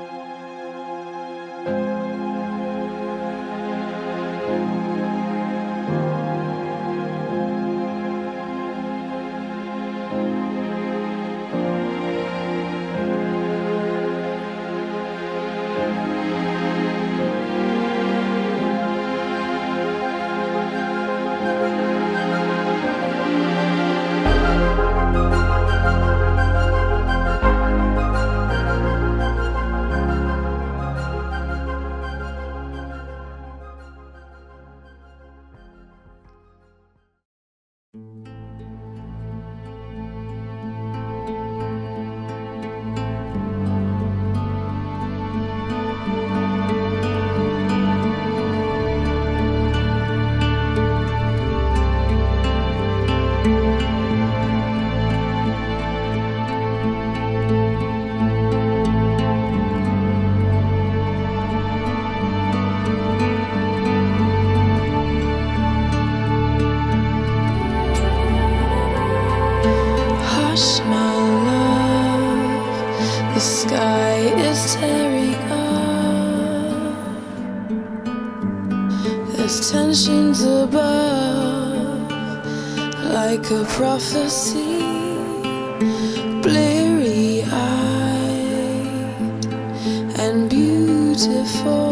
Hush, sky is tearing up. There's tensions above, like a prophecy, bleary eyed and beautiful.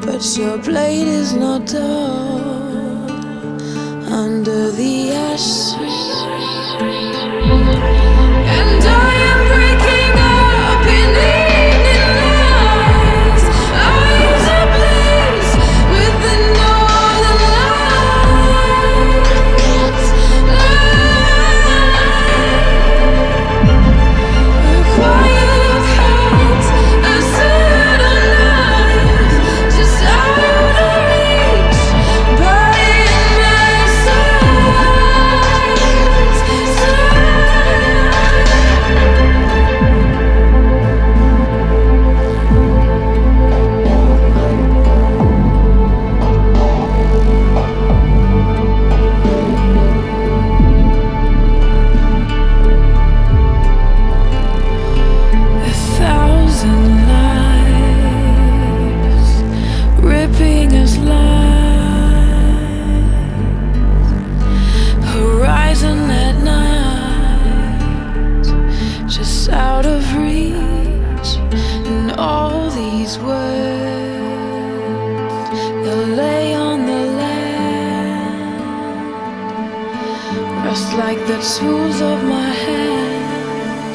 But your blade is not dull under the ash words. That lay on the land. Rest like the tools of my hand.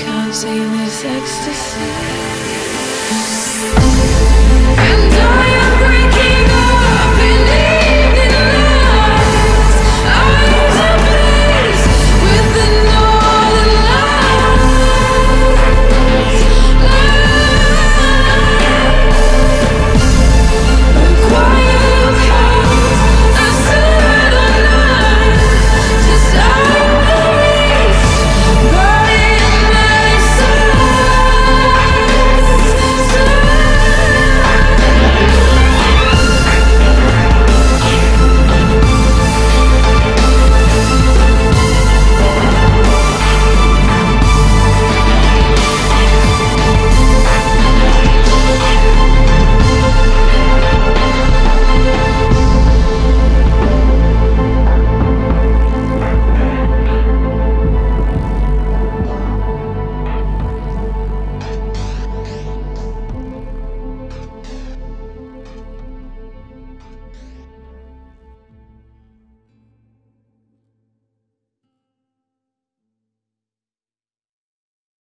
Contain this ecstasy.